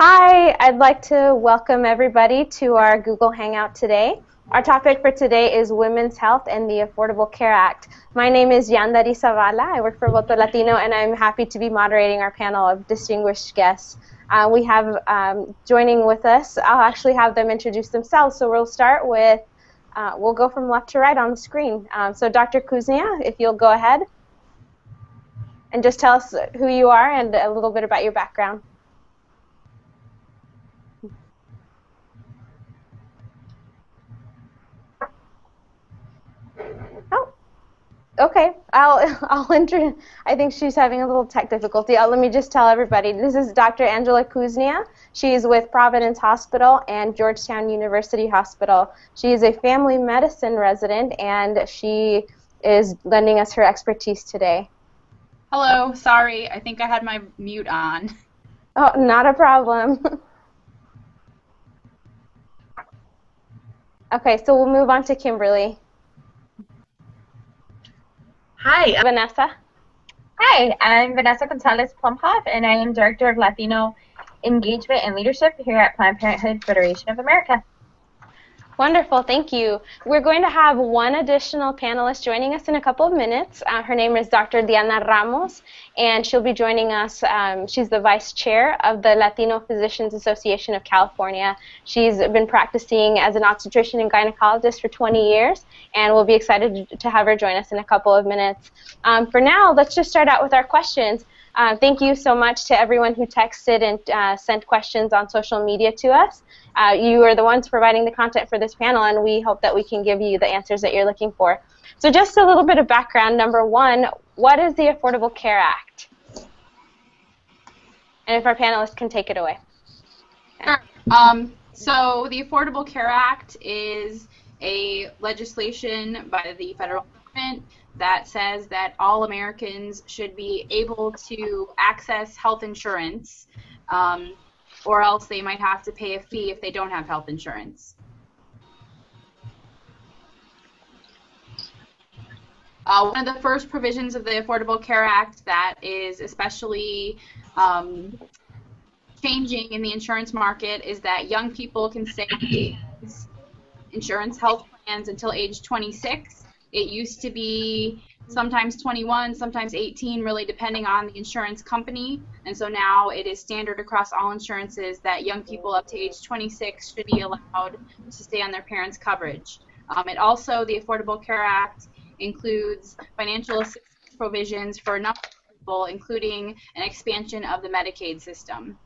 Hi, I'd like to welcome everybody to our Google Hangout today. Our topic for today is Women's Health and the Affordable Care Act. My name is Yándary Zavala. I work for Voto Latino, and I'm happy to be moderating our panel of distinguished guests. Uh, we have um, joining with us, I'll actually have them introduce themselves. So we'll start with, uh, we'll go from left to right on the screen. Um, so Dr. Kuznia, if you'll go ahead and just tell us who you are and a little bit about your background. Okay, I'll I'll enter. I think she's having a little tech difficulty. Uh, let me just tell everybody. This is Dr. Angela Kuznia. She's with Providence Hospital and Georgetown University Hospital. She is a family medicine resident, and she is lending us her expertise today. Hello. Sorry, I think I had my mute on. Oh, not a problem. okay, so we'll move on to Kimberly. Hi. Vanessa. Hi, I'm Vanessa Gonzalez Plumhoff, and I am Director of Latino Engagement and Leadership here at Planned Parenthood Federation of America. Wonderful, thank you. We're going to have one additional panelist joining us in a couple of minutes. Uh, her name is Dr. Diana Ramos, and she'll be joining us. Um, she's the vice chair of the Latino Physicians Association of California. She's been practicing as an obstetrician and gynecologist for 20 years, and we'll be excited to have her join us in a couple of minutes. Um, for now, let's just start out with our questions. Uh, thank you so much to everyone who texted and uh, sent questions on social media to us. Uh, you are the ones providing the content for this panel, and we hope that we can give you the answers that you're looking for. So just a little bit of background. Number one, what is the Affordable Care Act? And if our panelists can take it away. Sure. Um, so the Affordable Care Act is a legislation by the federal government that says that all Americans should be able to access health insurance. Um, or else they might have to pay a fee if they don't have health insurance. Uh, one of the first provisions of the Affordable Care Act that is especially um, changing in the insurance market is that young people can stay insurance health plans until age 26. It used to be sometimes 21, sometimes 18, really depending on the insurance company. And so now it is standard across all insurances that young people up to age 26 should be allowed to stay on their parents' coverage. Um, it also, the Affordable Care Act, includes financial assistance provisions for a number of people, including an expansion of the Medicaid system.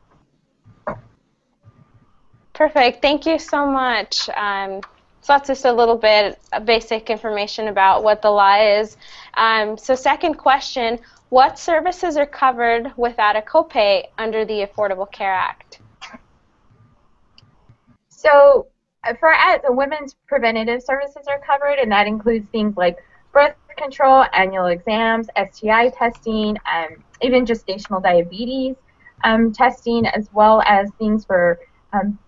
Perfect. Thank you so much. Um, so that's just a little bit of basic information about what the law is. Um, so second question, what services are covered without a copay under the Affordable Care Act? So for us, the women's preventative services are covered, and that includes things like birth control, annual exams, STI testing, um, even gestational diabetes um, testing, as well as things for um,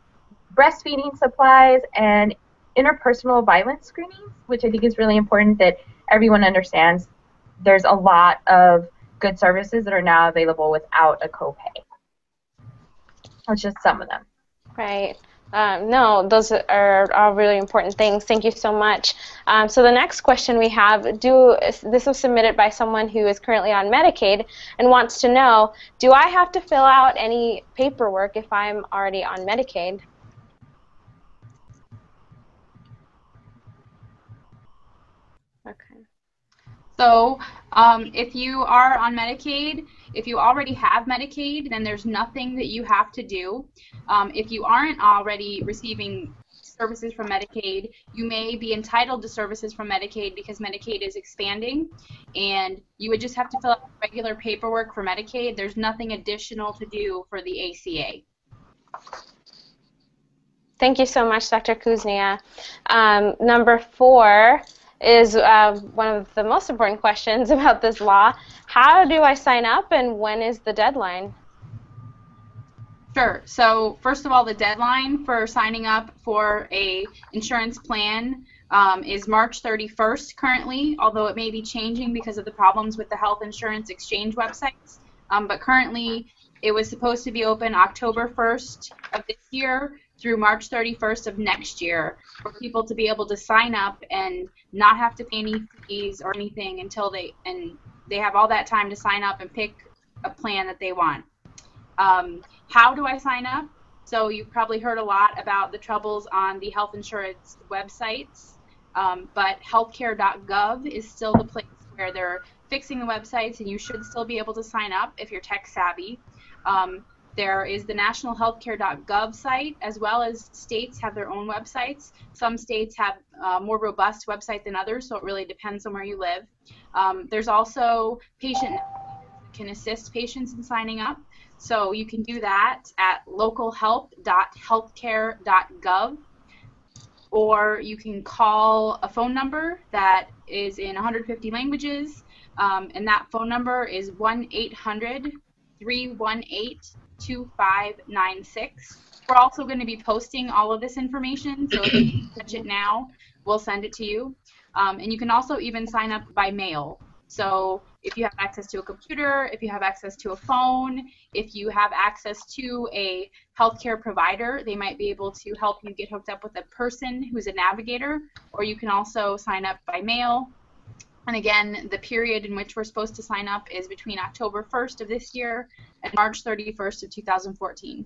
breastfeeding supplies and interpersonal violence screenings, which I think is really important that everyone understands. There's a lot of good services that are now available without a copay. That's just some of them. Right. Um, no, those are all really important things. Thank you so much. Um, so the next question we have, do this was submitted by someone who is currently on Medicaid and wants to know, do I have to fill out any paperwork if I'm already on Medicaid? Okay. So um, if you are on Medicaid, if you already have Medicaid, then there's nothing that you have to do. Um, if you aren't already receiving services from Medicaid, you may be entitled to services from Medicaid because Medicaid is expanding, and you would just have to fill out regular paperwork for Medicaid. There's nothing additional to do for the ACA. Thank you so much, Dr. Kuznia. Um, number four, is uh, one of the most important questions about this law. How do I sign up and when is the deadline? Sure. So first of all, the deadline for signing up for a insurance plan um, is March 31st currently, although it may be changing because of the problems with the health insurance exchange websites. Um, but currently, it was supposed to be open October 1st of this year through March 31st of next year for people to be able to sign up and not have to pay any fees or anything until they and they have all that time to sign up and pick a plan that they want. Um, how do I sign up? So you've probably heard a lot about the troubles on the health insurance websites, um, but healthcare.gov is still the place where they're fixing the websites, and you should still be able to sign up if you're tech savvy. Um, there is the nationalhealthcare.gov site, as well as states have their own websites. Some states have a more robust website than others, so it really depends on where you live. Um, there's also patient can assist patients in signing up. So you can do that at localhelp.healthcare.gov or you can call a phone number that is in 150 languages, um, and that phone number is 1 800 318 2596. We're also going to be posting all of this information, so if you catch it now, we'll send it to you. Um, and you can also even sign up by mail. So if you have access to a computer, if you have access to a phone, if you have access to a healthcare provider, they might be able to help you get hooked up with a person who's a navigator, or you can also sign up by mail. And again, the period in which we're supposed to sign up is between October 1st of this year and March 31st of 2014.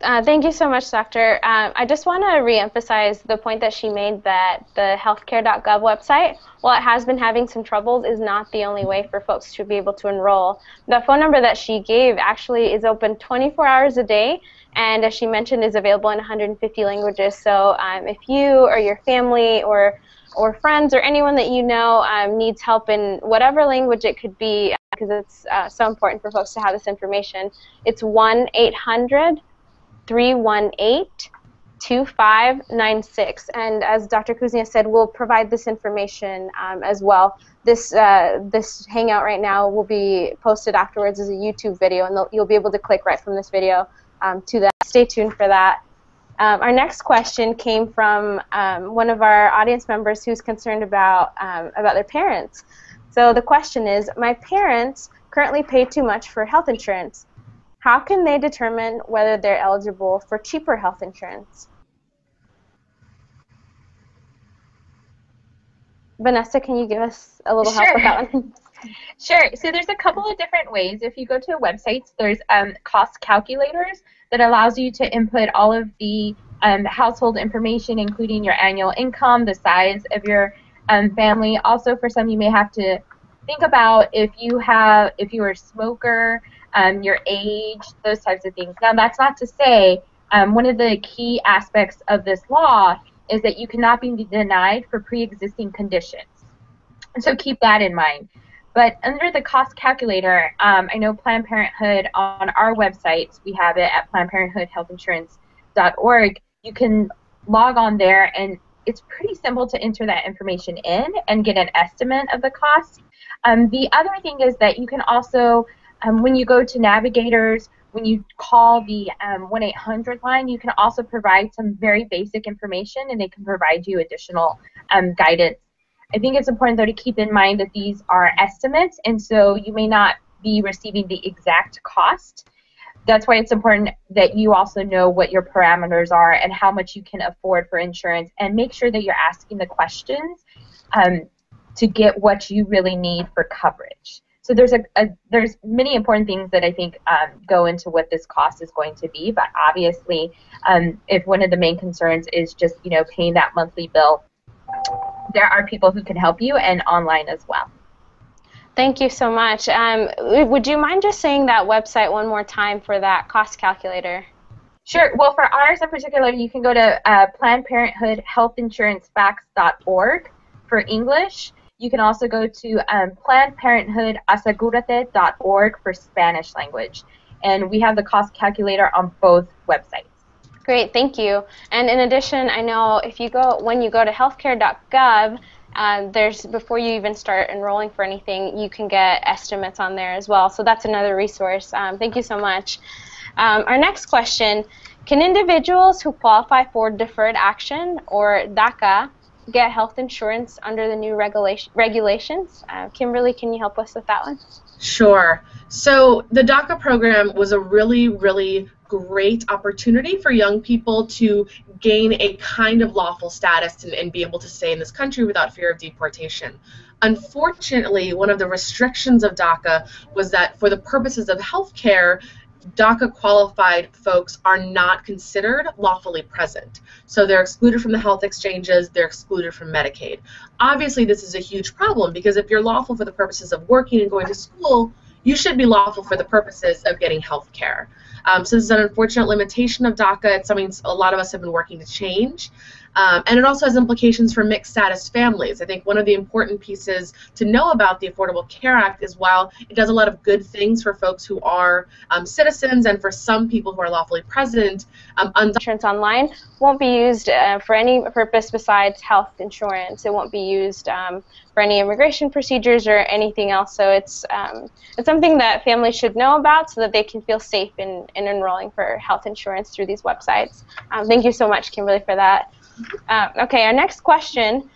Uh, thank you so much, Doctor. Um, I just want to reemphasize the point that she made that the healthcare.gov website, while it has been having some troubles, is not the only way for folks to be able to enroll. The phone number that she gave actually is open 24 hours a day, and as she mentioned, is available in 150 languages. So um, if you or your family or or friends or anyone that you know um, needs help in whatever language it could be, because it's uh, so important for folks to have this information, it's 1 800 318 2596. And as Dr. Kuznia said, we'll provide this information um, as well. This, uh, this hangout right now will be posted afterwards as a YouTube video, and you'll be able to click right from this video um, to that. Stay tuned for that. Um, our next question came from um, one of our audience members who's concerned about, um, about their parents. So the question is, my parents currently pay too much for health insurance. How can they determine whether they're eligible for cheaper health insurance? Vanessa, can you give us a little sure. help with that one? sure. So there's a couple of different ways. If you go to websites, there's um, cost calculators that allows you to input all of the um, household information, including your annual income, the size of your um, family. Also, for some, you may have to think about if you have if you are a smoker um, your age, those types of things. Now, that's not to say um, one of the key aspects of this law is that you cannot be denied for pre-existing conditions. So keep that in mind. But under the cost calculator, um, I know Planned Parenthood on our website, we have it at PlannedParenthoodHealthInsurance.org. You can log on there, and it's pretty simple to enter that information in and get an estimate of the cost. Um, the other thing is that you can also um, when you go to navigators, when you call the um, 1-800 line, you can also provide some very basic information and they can provide you additional um, guidance. I think it's important though to keep in mind that these are estimates and so you may not be receiving the exact cost. That's why it's important that you also know what your parameters are and how much you can afford for insurance and make sure that you're asking the questions um, to get what you really need for coverage. So there's a, a, there's many important things that I think um, go into what this cost is going to be. But obviously, um, if one of the main concerns is just you know paying that monthly bill, there are people who can help you and online as well. Thank you so much. Um, would you mind just saying that website one more time for that cost calculator? Sure. Well, for ours in particular, you can go to uh, Planned Parenthood Health Insurance Facts.org for English. You can also go to um, PlannedParenthoodAsegurate.org for Spanish language. And we have the cost calculator on both websites. Great, thank you. And in addition, I know if you go when you go to healthcare.gov, uh, there's before you even start enrolling for anything, you can get estimates on there as well. So that's another resource. Um, thank you so much. Um, our next question: Can individuals who qualify for deferred action or DACA get health insurance under the new regulation, regulations. Uh, Kimberly, can you help us with that one? Sure. So the DACA program was a really, really great opportunity for young people to gain a kind of lawful status and, and, be able to stay in this country without fear of deportation. Unfortunately, one of the restrictions of DACA was that for the purposes of health care, DACA qualified folks are not considered lawfully present. So they're excluded from the health exchanges, they're excluded from Medicaid. Obviously, this is a huge problem because if you're lawful for the purposes of working and going to school, you should be lawful for the purposes of getting health care. Um, so this is an unfortunate limitation of DACA. It's something a lot of us have been working to change. Um, and it also has implications for mixed status families. I think one of the important pieces to know about the Affordable Care Act is while it does a lot of good things for folks who are um, citizens and for some people who are lawfully present, um, insurance online won't be used uh, for any purpose besides health insurance. It won't be used um, for any immigration procedures or anything else. So it's um, it's something that families should know about so that they can feel safe in, in enrolling for health insurance through these websites. Um, thank you so much, Kimberly, for that. Uh, okay, our next question.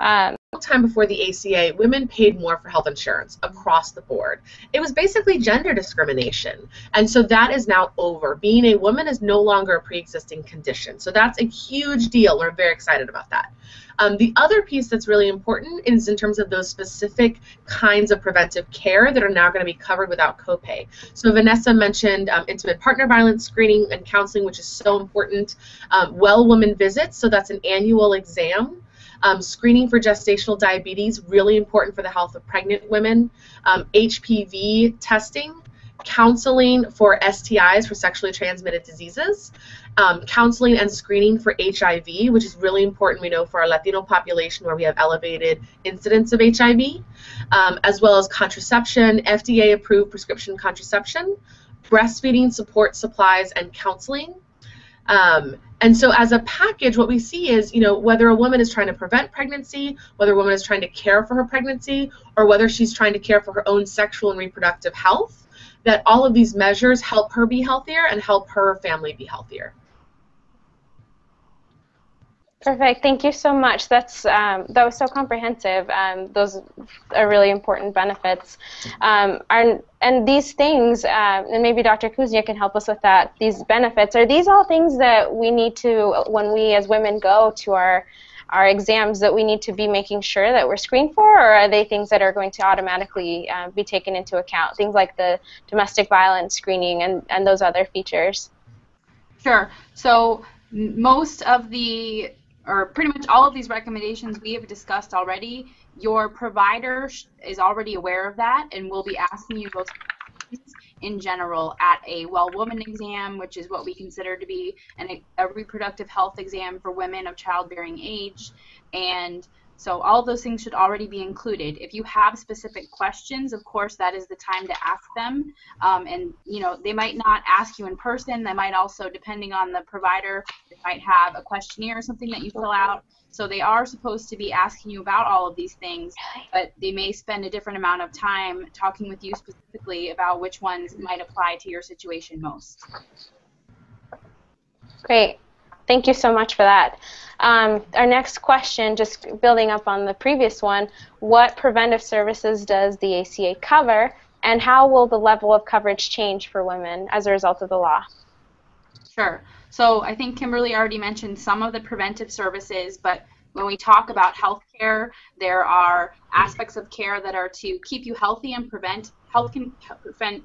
Um, time before the ACA, women paid more for health insurance across the board. It was basically gender discrimination. And so that is now over. Being a woman is no longer a pre existing condition. So that's a huge deal. We're very excited about that. Um, the other piece that's really important is in terms of those specific kinds of preventive care that are now going to be covered without copay. So Vanessa mentioned um, intimate partner violence screening and counseling, which is so important. Um, well woman visits, so that's an annual exam. Um, screening for gestational diabetes, really important for the health of pregnant women. Um, HPV testing, counseling for STIs, for sexually transmitted diseases, um, counseling and screening for HIV, which is really important, we know, for our Latino population where we have elevated incidence of HIV, um, as well as contraception, FDA approved prescription contraception, breastfeeding support supplies, and counseling. Um, and so as a package, what we see is, you know, whether a woman is trying to prevent pregnancy, whether a woman is trying to care for her pregnancy, or whether she's trying to care for her own sexual and reproductive health, that all of these measures help her be healthier and help her family be healthier. Perfect. Thank you so much. That's um, that was so comprehensive. Um, those are really important benefits. Um, are, and these things, uh, and maybe Dr. Kuznia can help us with that. These benefits are these all things that we need to, when we as women go to our our exams, that we need to be making sure that we're screened for, or are they things that are going to automatically uh, be taken into account? Things like the domestic violence screening and and those other features. Sure. So most of the or pretty much all of these recommendations we have discussed already, your provider is already aware of that and will be asking you those questions in general at a well woman exam, which is what we consider to be an, a reproductive health exam for women of childbearing age, and so all those things should already be included. If you have specific questions, of course, that is the time to ask them. Um, and you know, they might not ask you in person. They might also, depending on the provider, they might have a questionnaire or something that you fill out. So they are supposed to be asking you about all of these things, but they may spend a different amount of time talking with you specifically about which ones might apply to your situation most. Great. Thank you so much for that. Um, our next question, just building up on the previous one, what preventive services does the ACA cover, and how will the level of coverage change for women as a result of the law? Sure. So I think Kimberly already mentioned some of the preventive services, but when we talk about health care, there are aspects of care that are to keep you healthy and prevent health prevent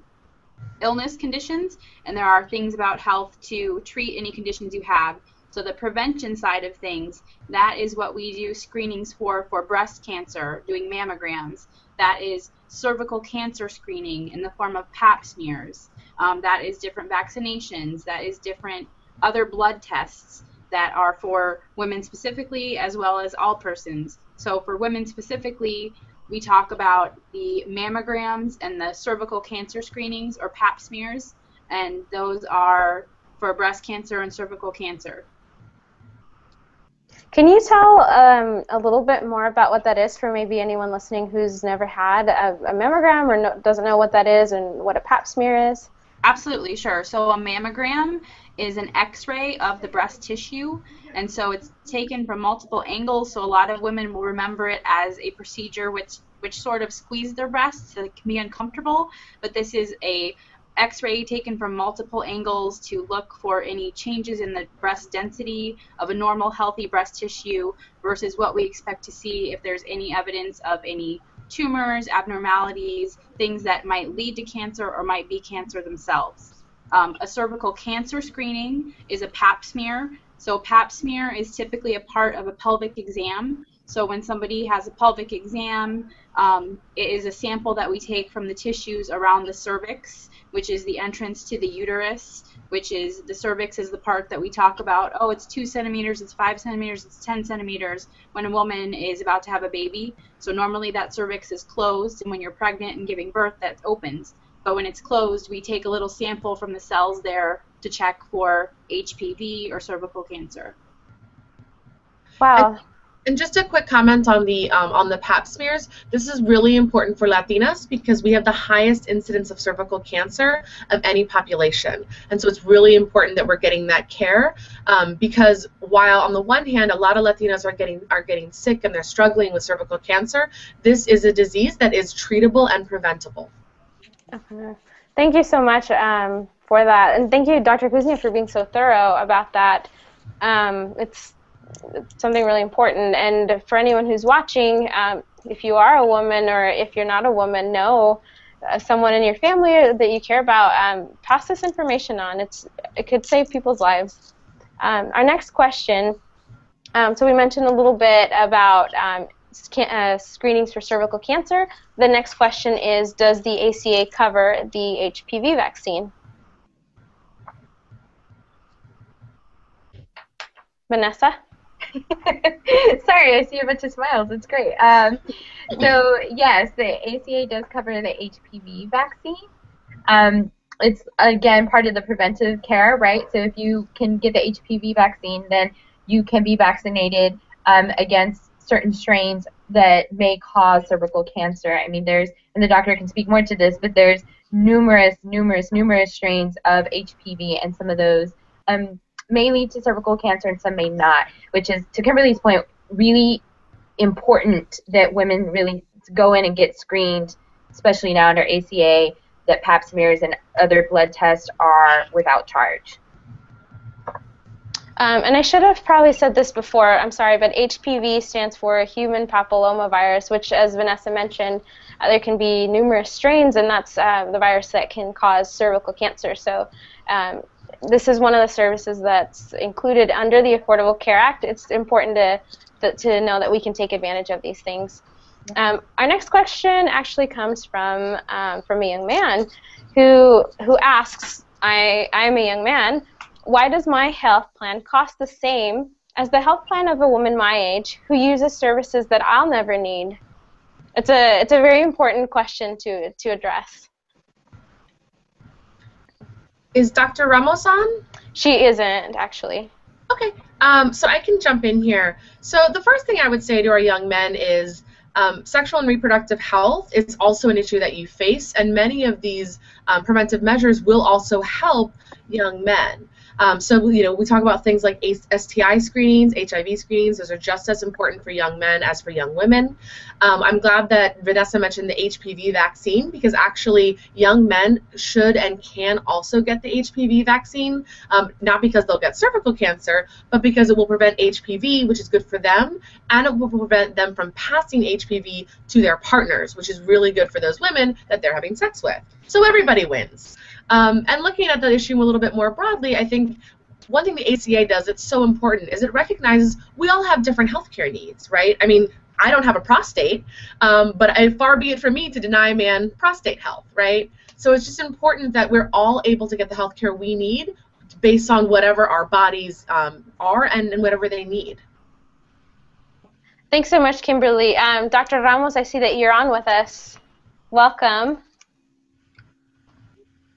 illness conditions, and there are things about health to treat any conditions you have. So the prevention side of things, that is what we do screenings for for breast cancer, doing mammograms. That is cervical cancer screening in the form of pap smears. Um, that is different vaccinations. That is different other blood tests that are for women specifically as well as all persons. So for women specifically, we talk about the mammograms and the cervical cancer screenings or pap smears, and those are for breast cancer and cervical cancer. Can you tell um, a little bit more about what that is for maybe anyone listening who's never had a, a mammogram or no, doesn't know what that is and what a pap smear is? Absolutely, sure. So a mammogram is an x-ray of the breast tissue and so it's taken from multiple angles so a lot of women will remember it as a procedure which which sort of squeeze their breasts. So it can be uncomfortable, but this is a X-ray taken from multiple angles to look for any changes in the breast density of a normal healthy breast tissue versus what we expect to see if there's any evidence of any tumors, abnormalities, things that might lead to cancer or might be cancer themselves. Um, a cervical cancer screening is a pap smear. So pap smear is typically a part of a pelvic exam. So when somebody has a pelvic exam, um, it is a sample that we take from the tissues around the cervix which is the entrance to the uterus, which is the cervix is the part that we talk about. Oh, it's two centimeters, it's five centimeters, it's 10 centimeters when a woman is about to have a baby. So normally that cervix is closed, and when you're pregnant and giving birth, that opens. But when it's closed, we take a little sample from the cells there to check for HPV or cervical cancer. Wow. And just a quick comment on the um, on the Pap smears. This is really important for Latinas because we have the highest incidence of cervical cancer of any population, and so it's really important that we're getting that care. Um, because while on the one hand, a lot of Latinas are getting are getting sick and they're struggling with cervical cancer, this is a disease that is treatable and preventable. Okay. Thank you so much um, for that, and thank you, Dr. Kuznia, for being so thorough about that. Um, it's something really important. And for anyone who's watching, um, if you are a woman or if you're not a woman, know uh, someone in your family that you care about. Um, pass this information on. It's it could save people's lives. Um, our next question. Um, so we mentioned a little bit about um, uh, screenings for cervical cancer. The next question is, does the ACA cover the HPV vaccine? Vanessa? Sorry, I see a bunch of smiles. It's great. Um, so yes, the ACA does cover the HPV vaccine. Um, it's again part of the preventive care, right? So if you can get the HPV vaccine, then you can be vaccinated um, against certain strains that may cause cervical cancer. I mean, there's, and the doctor can speak more to this, but there's numerous, numerous, numerous strains of HPV, and some of those um, may lead to cervical cancer and some may not, which is, to Kimberly's point, really important that women really go in and get screened, especially now under ACA, that pap smears and other blood tests are without charge. Um, and I should have probably said this before, I'm sorry, but HPV stands for human papillomavirus, which, as Vanessa mentioned, uh, there can be numerous strains, and that's uh, the virus that can cause cervical cancer. So um, this is one of the services that's included under the Affordable Care Act. It's important to to know that we can take advantage of these things. Um, our next question actually comes from um, from a young man who who asks, I I am a young man. Why does my health plan cost the same as the health plan of a woman my age who uses services that I'll never need? It's a it's a very important question to to address. Is Dr. Ramos on? She isn't, actually. Okay, um, so I can jump in here. So the first thing I would say to our young men is um, sexual and reproductive health is also an issue that you face, and many of these um, preventive measures will also help young men. Um, so, you know, we talk about things like STI screenings, HIV screenings. Those are just as important for young men as for young women. Um, I'm glad that Vanessa mentioned the HPV vaccine because actually young men should and can also get the HPV vaccine, um, not because they'll get cervical cancer, but because it will prevent HPV, which is good for them, and it will prevent them from passing HPV to their partners, which is really good for those women that they're having sex with. So everybody wins. Um, and looking at the issue a little bit more broadly, I think one thing the ACA does that's so important is it recognizes we all have different healthcare needs, right? I mean, I don't have a prostate, um, but I, far be it from me to deny a man prostate health, right? So it's just important that we're all able to get the healthcare we need based on whatever our bodies um, are and, and, whatever they need. Thanks so much, Kimberly. Um, Dr. Ramos, I see that you're on with us. Welcome.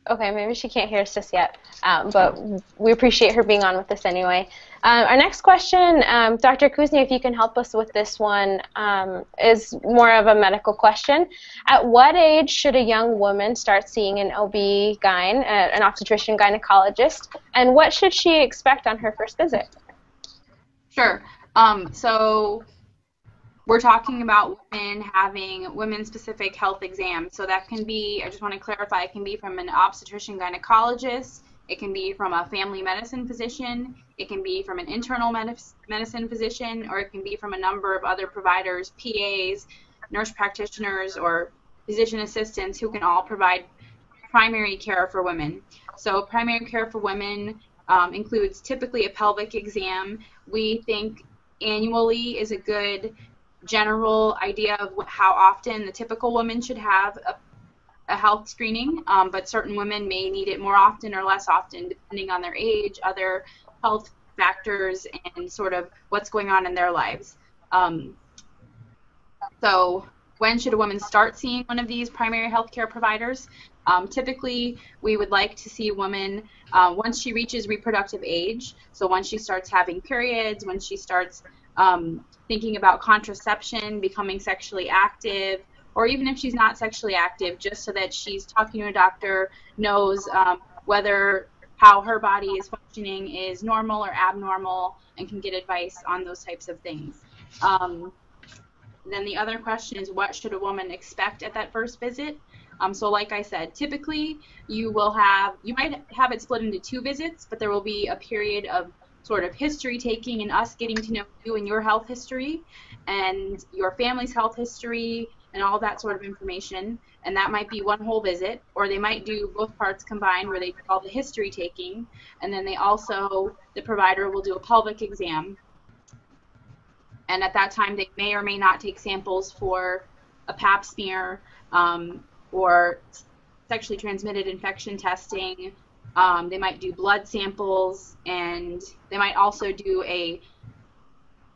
Okay, maybe she can't hear us just yet, um, but we appreciate her being on with us anyway. Um, our next question, um, Dr. Kuznia, if you can help us with this one, um, is more of a medical question. At what age should a young woman start seeing an OB-GYN, uh, an obstetrician gynecologist, and what should she expect on her first visit? Sure. Um, so we're talking about women having women-specific health exams. So that can be, I just want to clarify, it can be from an obstetrician gynecologist, it can be from a family medicine physician, it can be from an internal medicine physician, or it can be from a number of other providers, PAs, nurse practitioners, or physician assistants who can all provide primary care for women. So primary care for women um, includes typically a pelvic exam. We think annually is a good general idea of how often the typical woman should have a, a health screening, um, but certain women may need it more often or less often depending on their age, other health factors, and sort of what's going on in their lives. Um, so, when should a woman start seeing one of these primary health care providers? Um, typically, we would like to see a woman uh, once she reaches reproductive age. So once she starts having periods, when she starts um, thinking about contraception, becoming sexually active, or even if she's not sexually active, just so that she's talking to a doctor, knows um, whether how her body is functioning is normal or abnormal, and can get advice on those types of things. Um, then the other question is what should a woman expect at that first visit? Um, so like I said, typically you will have, you might have it split into two visits, but there will be a period of sort of history taking and us getting to know you and your health history and your family's health history and all that sort of information. And that might be one whole visit, or they might do both parts combined where they do all the history taking, and then they also, the provider will do a pelvic exam. And at that time, they may or may not take samples for a pap smear um, or sexually transmitted infection testing um, they might do blood samples, and they might also do a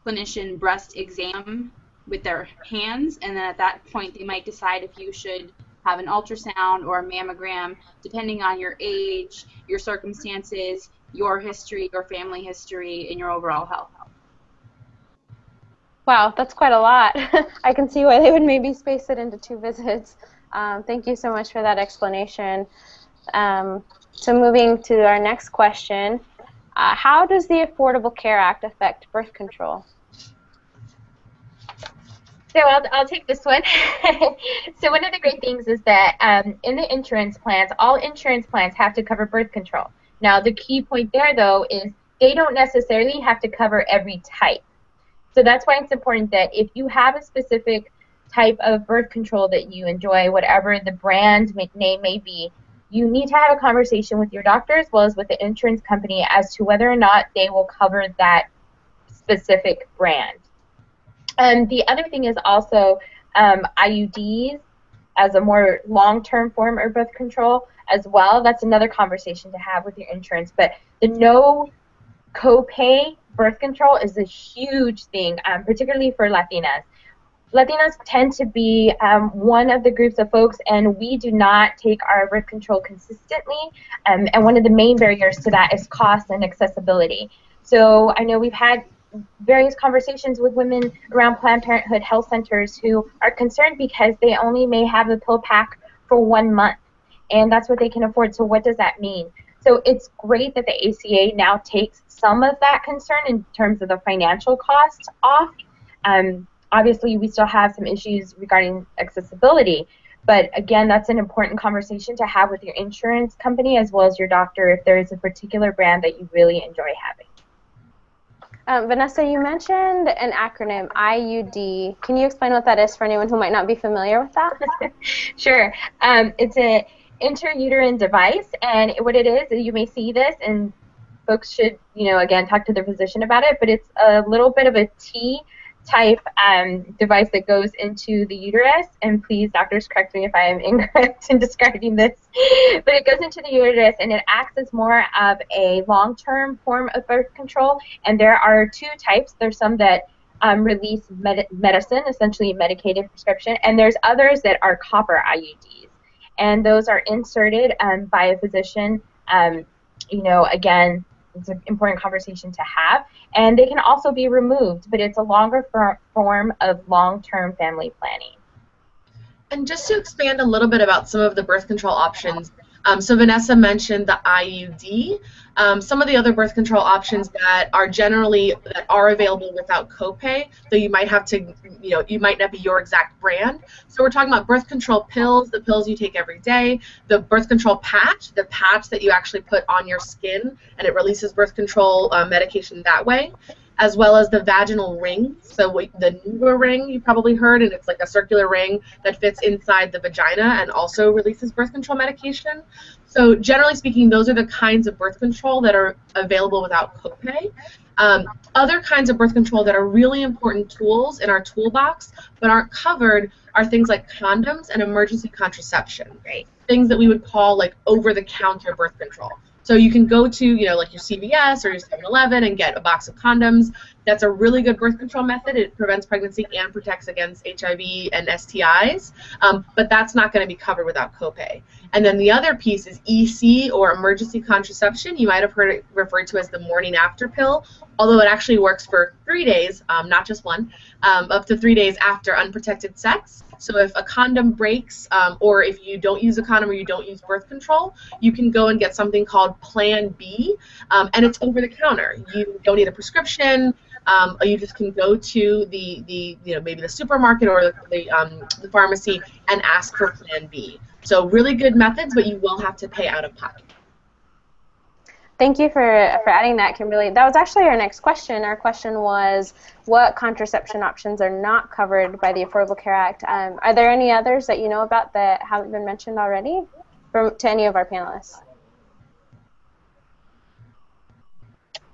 clinician breast exam with their hands, and then at that point they might decide if you should have an ultrasound or a mammogram, depending on your age, your circumstances, your history, your family history, and your overall health. Wow, that's quite a lot. I can see why they would maybe space it into two visits. Um, thank you so much for that explanation. Um, so moving to our next question, uh, how does the Affordable Care Act affect birth control? So I'll, I'll take this one. so one of the great things is that um, in the insurance plans, all insurance plans have to cover birth control. Now the key point there though is they don't necessarily have to cover every type. So that's why it's important that if you have a specific type of birth control that you enjoy, whatever the brand name may be, you need to have a conversation with your doctor as well as with the insurance company as to whether or not they will cover that specific brand. And the other thing is also um, IUDs as a more long-term form of birth control as well. That's another conversation to have with your insurance. But the no copay birth control is a huge thing, um, particularly for Latinas. Latinas tend to be um, one of the groups of folks, and we do not take our birth control consistently. Um, and one of the main barriers to that is cost and accessibility. So I know we've had various conversations with women around Planned Parenthood health centers who are concerned because they only may have the pill pack for one month, and that's what they can afford. So what does that mean? So it's great that the ACA now takes some of that concern in terms of the financial cost off. Um, obviously we still have some issues regarding accessibility. But again, that's an important conversation to have with your insurance company as well as your doctor if there is a particular brand that you really enjoy having. Um, Vanessa, you mentioned an acronym, IUD. Can you explain what that is for anyone who might not be familiar with that? sure. Um, it's an intrauterine device, and what it is, you may see this, and folks should, you know, again, talk to their physician about it, but it's a little bit of a T type um, device that goes into the uterus. And please, doctors, correct me if I am incorrect in describing this. But it goes into the uterus and it acts as more of a long term form of birth control. And there are two types. There's some that um, release med- medicine, essentially medicated prescription, and there's others that are copper IUDs. And those are inserted um, by a physician. Um, you know, again, it's an important conversation to have. And they can also be removed, but it's a longer form of long-term family planning. And just to expand a little bit about some of the birth control options, Um, so Vanessa mentioned the IUD. Um, some of the other birth control options that are generally that are available without copay, though you might have to, you know, you might not be your exact brand. So we're talking about birth control pills, the pills you take every day, the birth control patch, the patch that you actually put on your skin, and it releases birth control uh, medication that way as well as the vaginal ring. So the Nuva ring you probably heard, and it's like a circular ring that fits inside the vagina and also releases birth control medication. So generally speaking, those are the kinds of birth control that are available without copay. Um, other kinds of birth control that are really important tools in our toolbox but aren't covered are things like condoms and emergency contraception. Right. Things that we would call like over-the-counter birth control. So you can go to, you know, like your CVS or your 7-Eleven and get a box of condoms. That's a really good birth control method. It prevents pregnancy and protects against HIV and STIs, um, but that's not going to be covered without copay. And then the other piece is EC or emergency contraception. You might have heard it referred to as the morning after pill, although it actually works for three days, um, not just one, um, up to three days after unprotected sex. So if a condom breaks, um, or if you don't use a condom or you don't use birth control, you can go and get something called Plan B, um, and it's over the counter. You don't need a prescription. Um, you just can go to the, the you know maybe the supermarket or the, the, um, the pharmacy and ask for Plan B. So really good methods, but you will have to pay out of pocket. Thank you for, for adding that, Kimberly. That was actually our next question. Our question was, what contraception options are not covered by the Affordable Care Act? Um, are there any others that you know about that haven't been mentioned already from, to any of our panelists?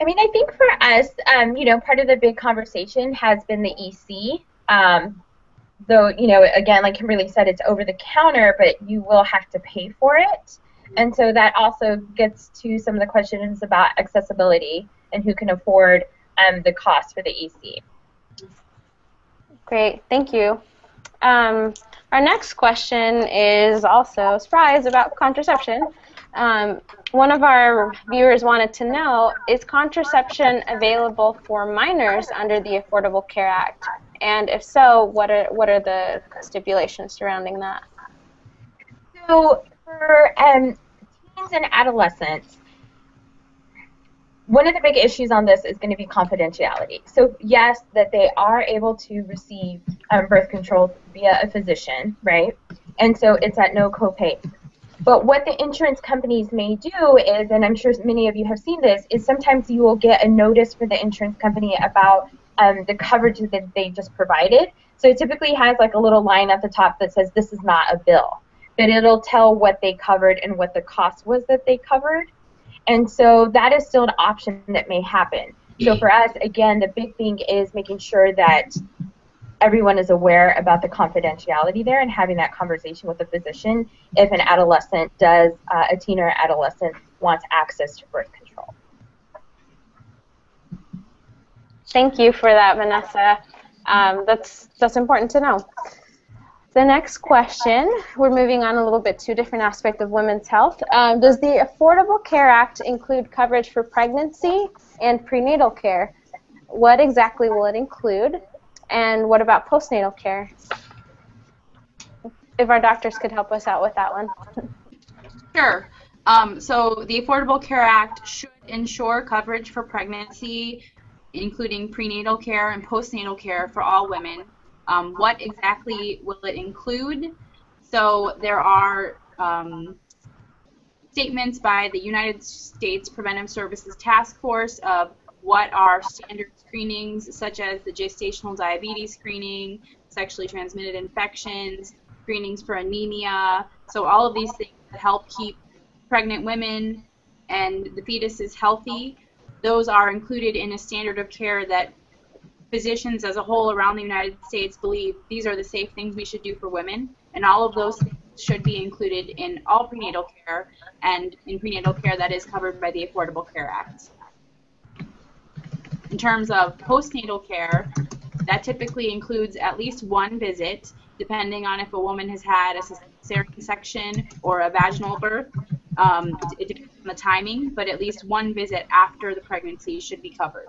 I mean, I think for us, um, you know, part of the big conversation has been the EC. Um, though, you know, again, like Kimberly said, it's over the counter, but you will have to pay for it. And so that also gets to some of the questions about accessibility and who can afford um, the cost for the EC. Great, thank you. Um, our next question is also surprise about contraception. Um, one of our viewers wanted to know, is contraception available for minors under the Affordable Care Act? And if so, what are, what are the stipulations surrounding that? So for um, teens and adolescents, one of the big issues on this is going to be confidentiality. So yes, that they are able to receive um, birth control via a physician, right? And so it's at no copay. But what the insurance companies may do is, and I'm sure many of you have seen this, is sometimes you will get a notice for the insurance company about um, the coverage that they just provided. So it typically has like a little line at the top that says this is not a bill but it'll tell what they covered and what the cost was that they covered. And so that is still an option that may happen. So for us, again, the big thing is making sure that everyone is aware about the confidentiality there and having that conversation with the physician if an adolescent does, uh, a teen or adolescent wants access to birth control. Thank you for that, Vanessa. Um, that's that's important to know. The next question, we're moving on a little bit to a different aspect of women's health. Um, does the Affordable Care Act include coverage for pregnancy and prenatal care? What exactly will it include? And what about postnatal care? If our doctors could help us out with that one. Sure. Um, so the Affordable Care Act should ensure coverage for pregnancy, including prenatal care and postnatal care for all women um, what exactly will it include? So there are um, statements by the United States Preventive Services Task Force of what are standard screenings, such as the gestational diabetes screening, sexually transmitted infections, screenings for anemia. So all of these things that help keep pregnant women and the fetuses healthy, those are included in a standard of care that physicians as a whole around the United States believe these are the safe things we should do for women, and all of those things should be included in all prenatal care and in prenatal care that is covered by the Affordable Care Act. In terms of postnatal care, that typically includes at least one visit, depending on if a woman has had a cesarean section or a vaginal birth. Um, it depends on the timing, but at least one visit after the pregnancy should be covered.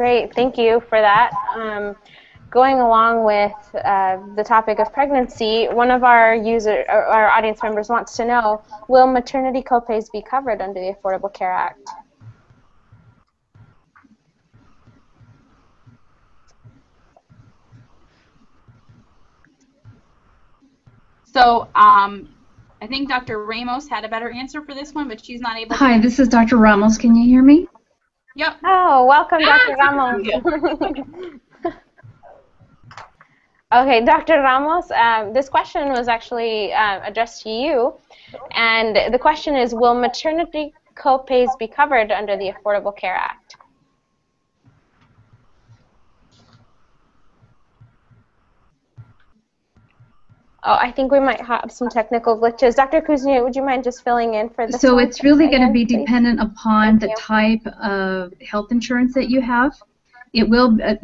Great, thank you for that. Um, going along with uh, the topic of pregnancy, one of our user, our audience members wants to know: Will maternity copays be covered under the Affordable Care Act? So um, I think Dr. Ramos had a better answer for this one, but she's not able. To Hi, to. this is Dr. Ramos. Can you hear me? Yep. Oh, welcome, Dr. Ah, Ramos. okay, Dr. Ramos, um, this question was actually uh, addressed to you, and the question is: Will maternity copays be covered under the Affordable Care Act? Oh, I think we might have some technical glitches. Dr. Kuznia, would you mind just filling in for this So one it's really going to be please? dependent upon Thank the you. type of health insurance that you have. It will, uh,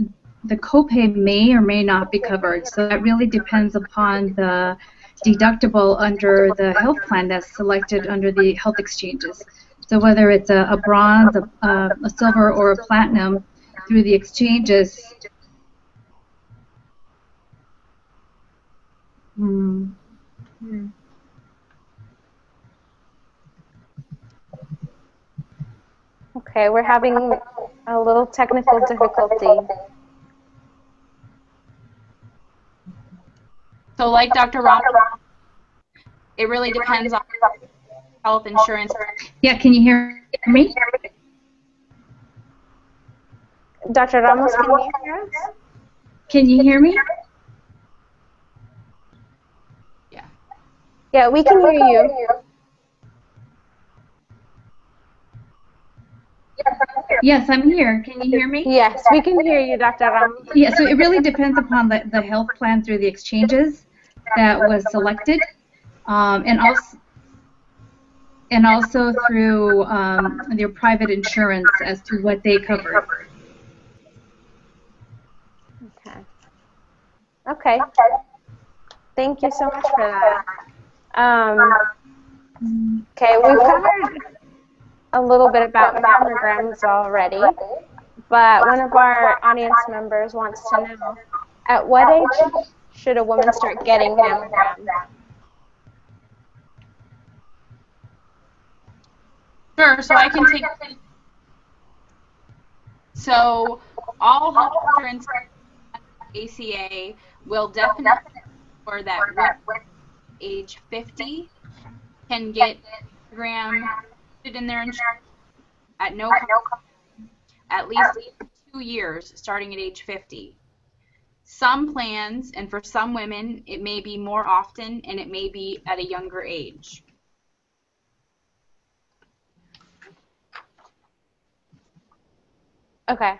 the copay may or may not be covered. So that really depends upon the deductible under the health plan that's selected under the health exchanges. So whether it's a, a bronze, a, a, a silver, or a platinum through the exchanges. Hmm. Okay, we're having a little technical difficulty. So like Dr. Ramos, it really depends on health insurance. Yeah, can you hear me? Dr. Ramos, can you hear us? Can you hear me? Yeah, we can hear you. Yes, I'm here. Can you hear me? Yes, we can hear you, Dr. Ramos. Yeah, so it really depends upon the, the health plan through the exchanges that was selected, um, and also and also through um, their private insurance as to what they cover. Okay. Okay. Thank you so much for that. Um, okay, we've covered a little bit about mammograms already, but one of our audience members wants to know, at what age should a woman start getting mammograms? Sure, so I can take. So all health insurance ACA will definitely for that women age 50 can get mammogram in their insurance at no cost, at least two years starting at age 50. Some plans, and for some women, it may be more often and it may be at a younger age. Okay.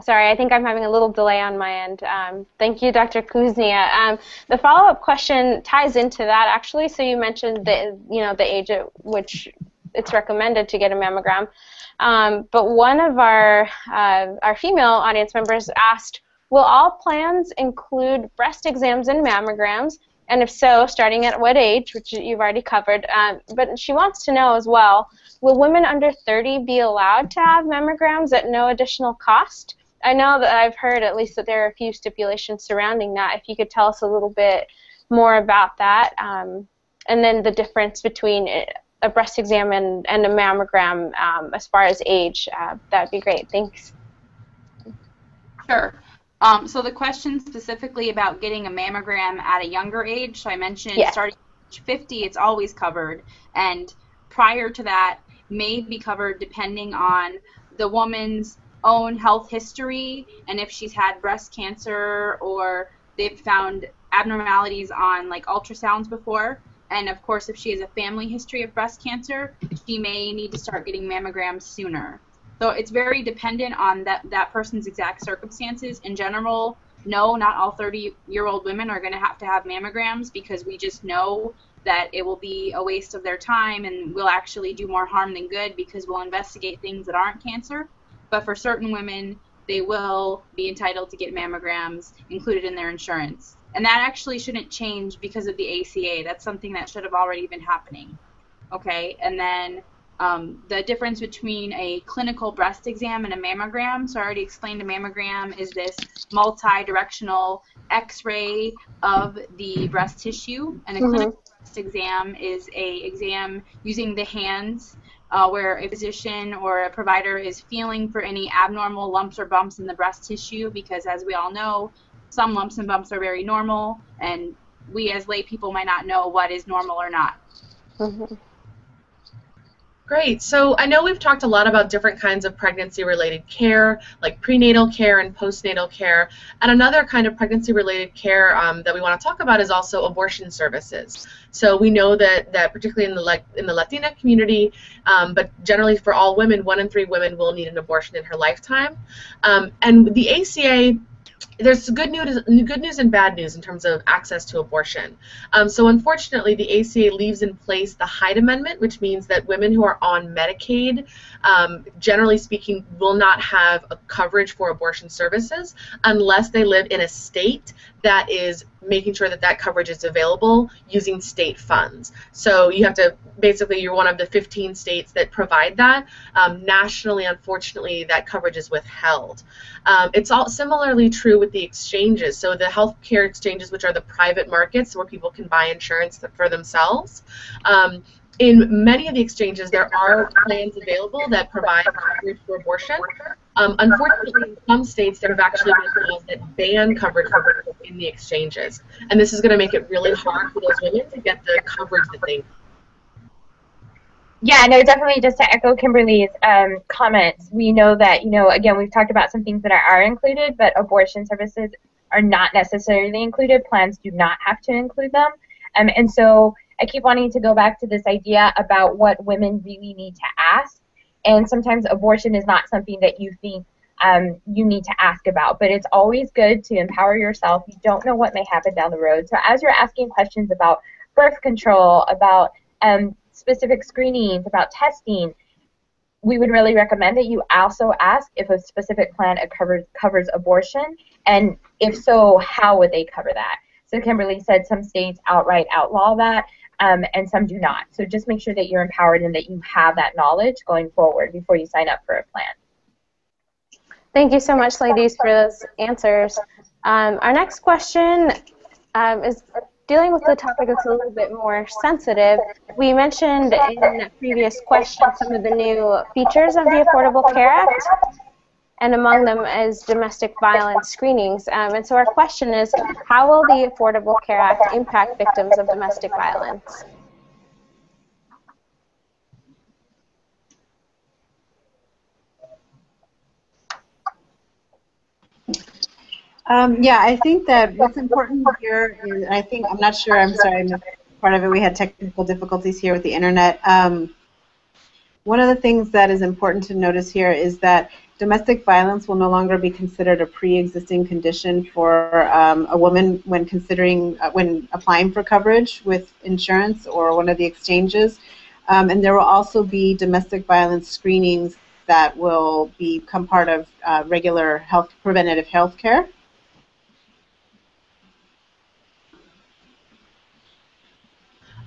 Sorry, I think I'm having a little delay on my end. Um, thank you, Dr. Kuznia. Um, the follow-up question ties into that actually. So you mentioned the you know the age at which it's recommended to get a mammogram, um, but one of our uh, our female audience members asked, will all plans include breast exams and mammograms? And if so, starting at what age, which you've already covered. Um, but she wants to know as well, will women under 30 be allowed to have mammograms at no additional cost? I know that I've heard at least that there are a few stipulations surrounding that. If you could tell us a little bit more about that, um, and then the difference between a breast exam and, and a mammogram um, as far as age, uh, that'd be great. Thanks. Sure. Um, so the question specifically about getting a mammogram at a younger age, so I mentioned Yes. starting at age 50, it's always covered, and prior to that may be covered depending on the woman's own health history and if she's had breast cancer or they've found abnormalities on like ultrasounds before. And of course, if she has a family history of breast cancer, she may need to start getting mammograms sooner. So it's very dependent on that, that person's exact circumstances. In general, no, not all 30 year old women are going to have to have mammograms because we just know that it will be a waste of their time and will actually do more harm than good because we'll investigate things that aren't cancer. But for certain women, they will be entitled to get mammograms included in their insurance. And that actually shouldn't change because of the ACA. That's something that should have already been happening. Okay, and then um, the difference between a clinical breast exam and a mammogram. So I already explained a mammogram is this multi-directional X-ray of the breast tissue, and a Mhm. clinical breast exam is a exam using the hands. Uh, where a physician or a provider is feeling for any abnormal lumps or bumps in the breast tissue, because as we all know, some lumps and bumps are very normal, and we as lay people might not know what is normal or not. Mhm. Great. So I know we've talked a lot about different kinds of pregnancy related care, like prenatal care and postnatal care. And another kind of pregnancy related care um, that we want to talk about is also abortion services. So we know that, that particularly in the, in the Latina community, um, but generally for all women, one in three women will need an abortion in her lifetime. Um, and the ACA there's good news, good news and bad news in terms of access to abortion. Um, so unfortunately, the ACA leaves in place the Hyde Amendment, which means that women who are on Medicaid, um, generally speaking, will not have a coverage for abortion services unless they live in a state that is making sure that that coverage is available using state funds. So you have to basically you're one of the 15 states that provide that. Um, nationally, unfortunately, that coverage is withheld. Um, it's all similarly true with the exchanges. So the healthcare exchanges, which are the private markets where people can buy insurance for themselves. Um, in many of the exchanges, there are plans available that provide coverage for abortion. Um, unfortunately, in some states, there have actually been laws that ban coverage for abortion in the exchanges, and this is going to make it really hard for those women to get the coverage that they need. Yeah, no, definitely. Just to echo Kimberly's um, comments, we know that you know again we've talked about some things that are, are included, but abortion services are not necessarily included. Plans do not have to include them, um, and so I keep wanting to go back to this idea about what women really need to ask, and sometimes abortion is not something that you think um, you need to ask about, but it's always good to empower yourself. You don't know what may happen down the road, so as you're asking questions about birth control, about um, specific screenings, about testing, we would really recommend that you also ask if a specific plan covers, covers abortion, and if so, how would they cover that? So Kimberly said some states outright outlaw that, um, and some do not. So just make sure that you're empowered and that you have that knowledge going forward before you sign up for a plan. Thank you so much, ladies, for those answers. Um, our next question um, is dealing with the topic that's a little bit more sensitive. We mentioned in a previous question some of the new features of the Affordable Care Act, and among them is domestic violence screenings. Um, and so our question is, how will the Affordable Care Act impact victims of domestic violence? Um, yeah, I think that what's important here is, I think, I'm not sure, I'm sorry, part of it. We had technical difficulties here with the internet. Um, one of the things that is important to notice here is that domestic violence will no longer be considered a pre-existing condition for um, a woman when considering, uh, when applying for coverage with insurance or one of the exchanges. Um, and there will also be domestic violence screenings that will become part of uh, regular health preventative health care.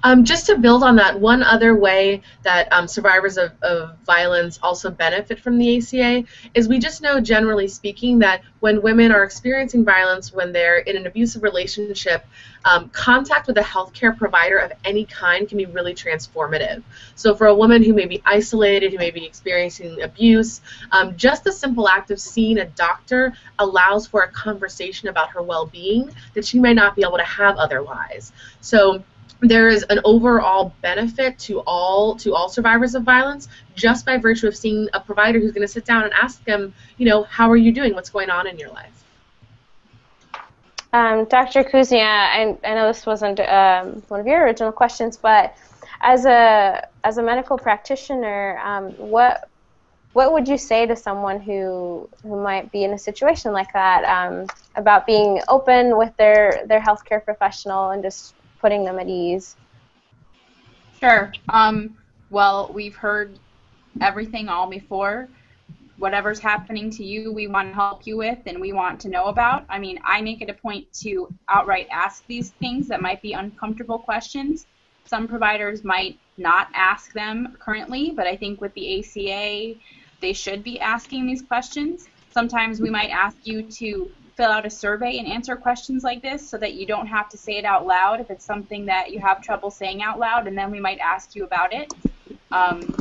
Um, just to build on that, one other way that um, survivors of, of, violence also benefit from the ACA is we just know, generally speaking, that when women are experiencing violence, when they're in an abusive relationship, um, contact with a healthcare provider of any kind can be really transformative. So, for a woman who may be isolated, who may be experiencing abuse, um, just the simple act of seeing a doctor allows for a conversation about her well being that she may not be able to have otherwise. So, there is an overall benefit to all to all survivors of violence just by virtue of seeing a provider who's going to sit down and ask them, you know, how are you doing? What's going on in your life? Um, Dr. Kuznia, I, I, know this wasn't um, one of your original questions, but as a as a medical practitioner, um, what what would you say to someone who who might be in a situation like that um, about being open with their their healthcare professional and just putting them at ease? Sure. Um, well, we've heard everything all before. Whatever's happening to you, we want to help you with and we want to know about. I mean, I make it a point to outright ask these things that might be uncomfortable questions. Some providers might not ask them currently, but I think with the ACA, they should be asking these questions. Sometimes we might ask you to fill out a survey and answer questions like this so that you don't have to say it out loud if it's something that you have trouble saying out loud, and then we might ask you about it. Um,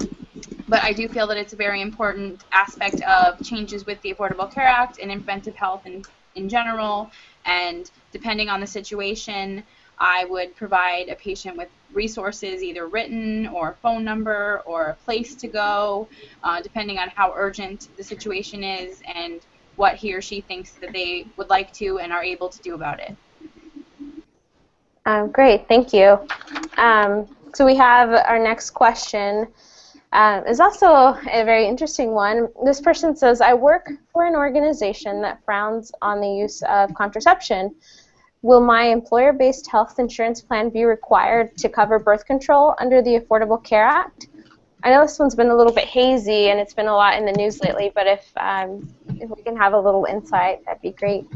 but I do feel that it's a very important aspect of changes with the Affordable Care Act and preventive health in, in general. And depending on the situation, I would provide a patient with resources, either written or a phone number or a place to go, uh, depending on how urgent the situation is and what he or she thinks that they would like to and are able to do about it. Um, great, thank you. Um, so we have our next question. Uh, is also a very interesting one. This person says, I work for an organization that frowns on the use of contraception. Will my employer based health insurance plan be required to cover birth control under the Affordable Care Act? I know this one's been a little bit hazy and it's been a lot in the news lately, but if, um, if we can have a little insight, that'd be great.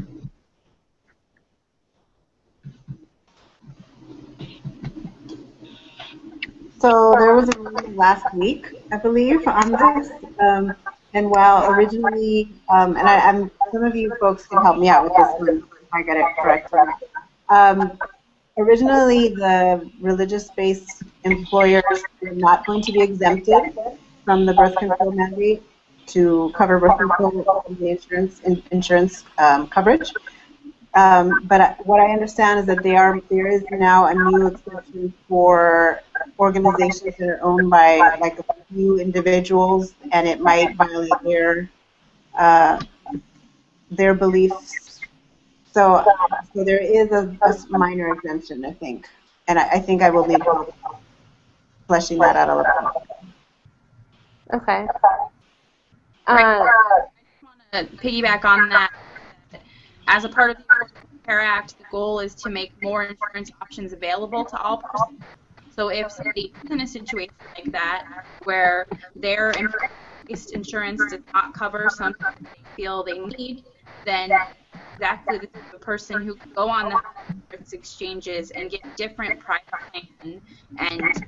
So there was a ruling last week, I believe, on this. Um, and while originally, um, and I, am some of you folks can help me out with this one if I get it correct. Um, originally, the religious-based employers were not going to be exempted from the birth control mandate to cover birth control the insurance in, insurance um, coverage. Um, but what I understand is that they are there is now a new exception for organizations that are owned by like a few individuals, and it might violate their uh, their beliefs. So, so there is a, a minor exemption, I think, and I, I think I will need help fleshing that out a little bit. Okay. Uh, I want to piggyback on that as a part of the Care Act, the goal is to make more insurance options available to all persons. So if somebody is in a situation like that, where their insurance does not cover something they feel they need, then exactly the type of person who can go on the exchanges and get different private plans and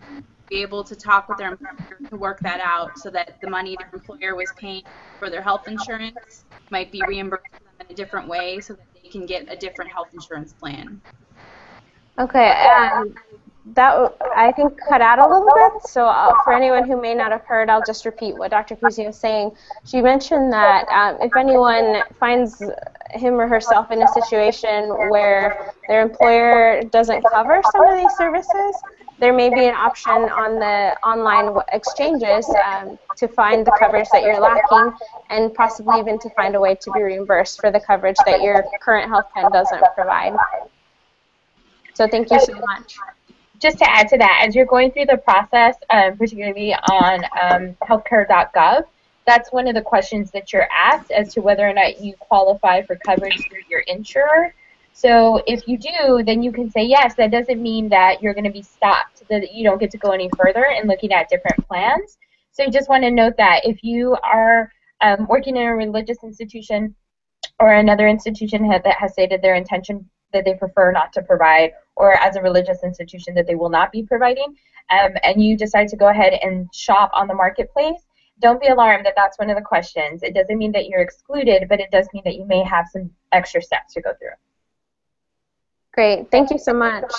be able to talk with their employer to work that out so that the money their employer was paying for their health insurance might be reimbursed in a different way so that they can get a different health insurance plan. Okay, um, that I think cut out a little bit. So uh, for anyone who may not have heard, I'll just repeat what Dr. Kuznia is saying. She mentioned that um, if anyone finds him or herself in a situation where their employer doesn't cover some of these services, there may be an option on the online exchanges um, to find the coverage that you're lacking and possibly even to find a way to be reimbursed for the coverage that your current health plan doesn't provide. So thank you so much. Just to add to that, as you're going through the process, um, particularly on um, healthcare.gov, that's one of the questions that you're asked as to whether or not you qualify for coverage through your insurer. So if you do, then you can say yes. That doesn't mean that you're going to be stopped, that you don't get to go any further in looking at different plans. So you just want to note that if you are um, working in a religious institution or another institution that has stated their intention that they prefer not to provide, or as a religious institution that they will not be providing, um, and you decide to go ahead and shop on the marketplace, don't be alarmed that that's one of the questions. It doesn't mean that you're excluded, but it does mean that you may have some extra steps to go through. Great. Thank you so much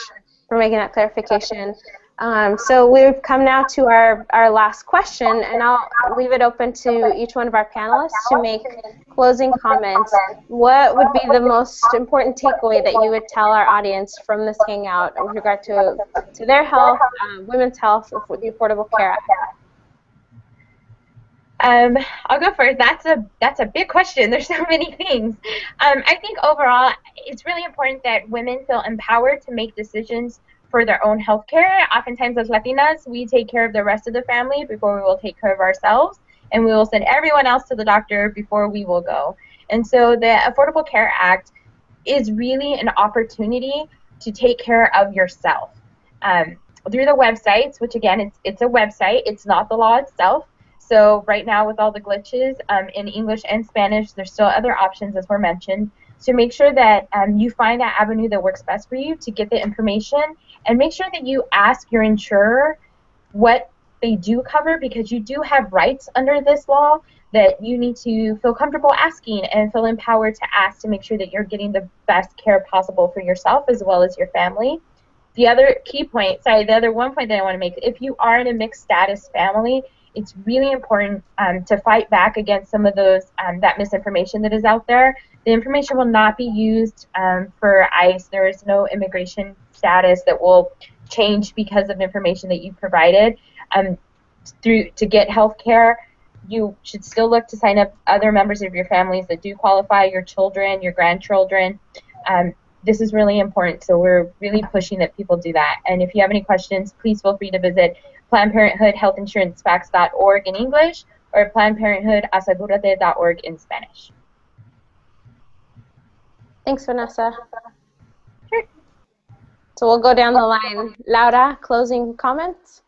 for making that clarification. Um, so we've come now to our, our last question, and I'll leave it open to each one of our panelists to make closing comments. What would be the most important takeaway that you would tell our audience from this hangout with regard to, to their health, um, women's health, the Affordable Care Act? Um, I'll go first. That's a that's a big question. There's so many things. Um, I think overall, it's really important that women feel empowered to make decisions for their own health care. Oftentimes, as Latinas, we take care of the rest of the family before we will take care of ourselves, and we will send everyone else to the doctor before we will go. And so, the Affordable Care Act is really an opportunity to take care of yourself um, through the websites. Which again, it's it's a website. It's not the law itself so right now with all the glitches um, in English and Spanish, there's still other options as were mentioned. So make sure that um, you find that avenue that works best for you to get the information and make sure that you ask your insurer what they do cover because you do have rights under this law that you need to feel comfortable asking and feel empowered to ask to make sure that you're getting the best care possible for yourself as well as your family. The other key point, sorry, the other one point that I want to make, if you are in a mixed status family, it's really important um, to fight back against some of those um, that misinformation that is out there. The information will not be used um, for ICE. There is no immigration status that will change because of information that you provided. Um, through to get health care, you should still look to sign up other members of your families that do qualify, your children, your grandchildren. Um, this is really important, so we're really pushing that people do that. And if you have any questions, please feel free to visit Planned Parenthood Health Insurance Facts.org in English or Planned Parenthood Asegurate.org in Spanish. Thanks, Vanessa. Sure. So we'll go down the line. Laura, closing comments?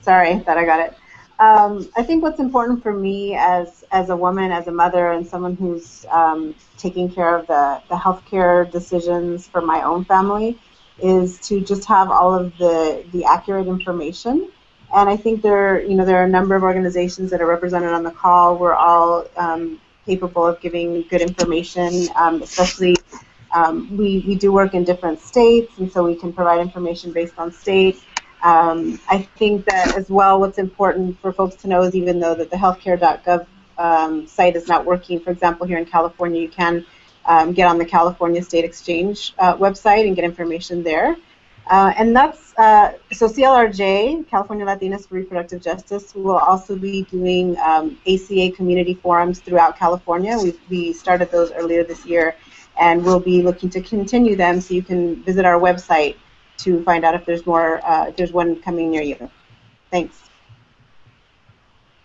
Sorry, thought I got it. Um, I think what's important for me as as a woman, as a mother, and someone who's um, taking care of the the healthcare decisions for my own family, is to just have all of the the accurate information. And I think there, you know, there are a number of organizations that are represented on the call. We're all um, capable of giving good information, um, especially. Um, we, we do work in different states, and so we can provide information based on state. Um, I think that as well, what's important for folks to know is even though that the healthcare.gov um, site is not working, for example, here in California, you can um, get on the California State Exchange uh, website and get information there. Uh, and that's uh, so CLRJ, California Latinas for Reproductive Justice, will also be doing ACA um, community forums throughout California. We, we started those earlier this year, and we'll be looking to continue them. So you can visit our website to find out if there's more, uh, if there's one coming near you. Thanks.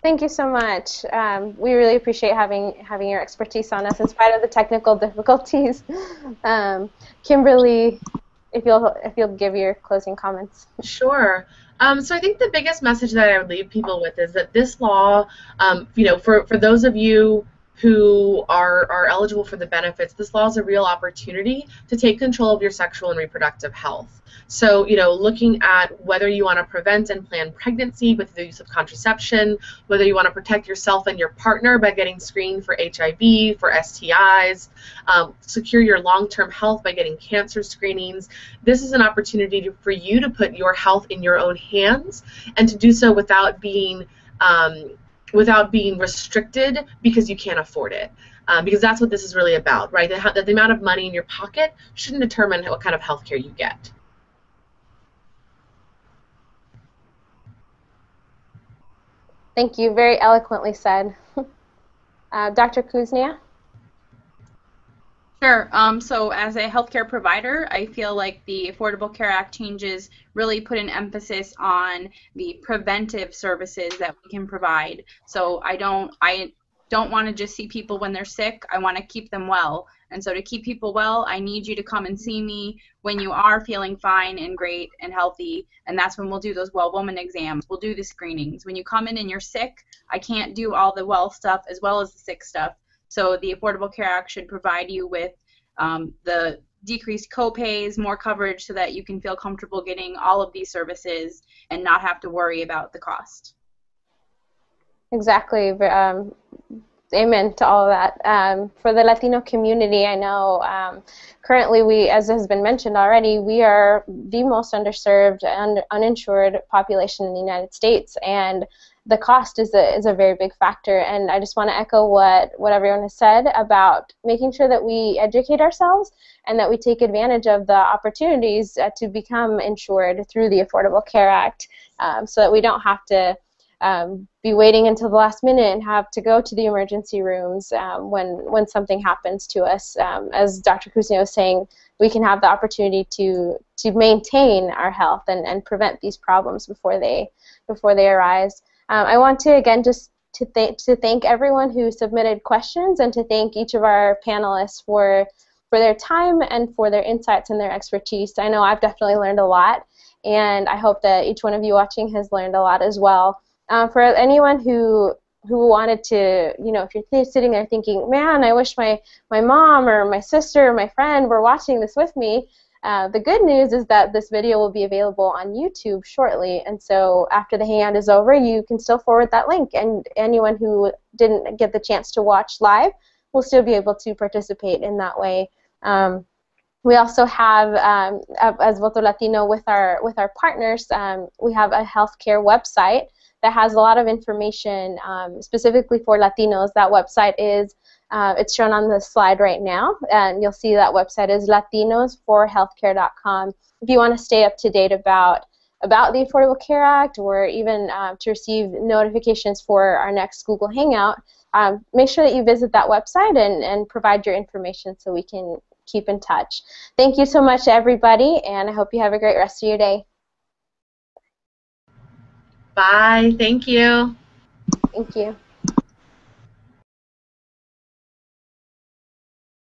Thank you so much. Um, we really appreciate having having your expertise on us in spite of the technical difficulties. Um, Kimberly, if you'll if you'll give your closing comments. Sure. Um, so I think the biggest message that I would leave people with is that this law, um, you know, for for those of you who are, are eligible for the benefits, this law is a real opportunity to take control of your sexual and reproductive health. So, you know, looking at whether you want to prevent and plan pregnancy with the use of contraception, whether you want to protect yourself and your partner by getting screened for HIV, for STIs, um, secure your long-term health by getting cancer screenings. This is an opportunity to, for you to put your health in your own hands and to do so without being um, without being restricted because you can't afford it. Um, because that's what this is really about, right? The, the amount of money in your pocket shouldn't determine what kind of health care you get. Thank you. Very eloquently said. uh, Dr. Kuznia? Sure. Um, so, as a healthcare provider, I feel like the Affordable Care Act changes really put an emphasis on the preventive services that we can provide. So, I don't, I don't want to just see people when they're sick. I want to keep them well. And so, to keep people well, I need you to come and see me when you are feeling fine and great and healthy. And that's when we'll do those well woman exams. We'll do the screenings. When you come in and you're sick, I can't do all the well stuff as well as the sick stuff. So the Affordable Care Act should provide you with um, the decreased copays, more coverage so that you can feel comfortable getting all of these services and not have to worry about the cost. Exactly. Um, amen to all of that. Um, for the Latino community, I know um, currently we, as has been mentioned already, we are the most underserved and uninsured population in the United States, and the cost is a, is a very big factor. And I just want to echo what, what everyone has said about making sure that we educate ourselves and that we take advantage of the opportunities uh, to become insured through the Affordable Care Act um, so that we don't have to um, be waiting until the last minute and have to go to the emergency rooms um, when when something happens to us. Um, as Dr. Kuznia was saying, we can have the opportunity to to maintain our health and, and prevent these problems before they before they arise. Um, I want to again just to thank to thank everyone who submitted questions and to thank each of our panelists for for their time and for their insights and their expertise. I know I've definitely learned a lot, and I hope that each one of you watching has learned a lot as well. Uh, for anyone who who wanted to, you know, if you're sitting there thinking, man, I wish my, my mom or my sister or my friend were watching this with me, uh, the good news is that this video will be available on YouTube shortly, and so after the hangout is over, you can still forward that link, and anyone who didn't get the chance to watch live will still be able to participate in that way. Um, we also have, um, as Voto Latino, with our with our partners, um, we have a healthcare website that has a lot of information um, specifically for Latinos. That website is uh, it's shown on the slide right now, and you'll see that website is latinosforhealthcare.com. If you want to stay up to date about about the Affordable Care Act or even uh, to receive notifications for our next Google Hangout, um, make sure that you visit that website and, and provide your information so we can keep in touch. Thank you so much, everybody, and I hope you have a great rest of your day. Bye. Thank you. Thank you.